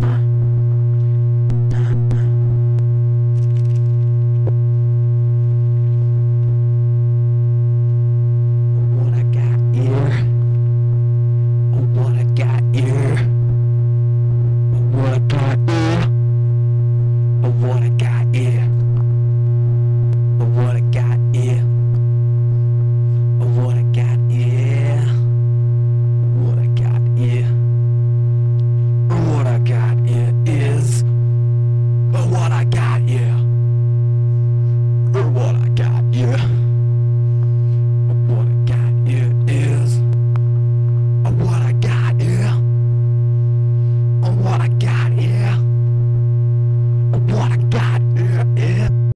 Bye.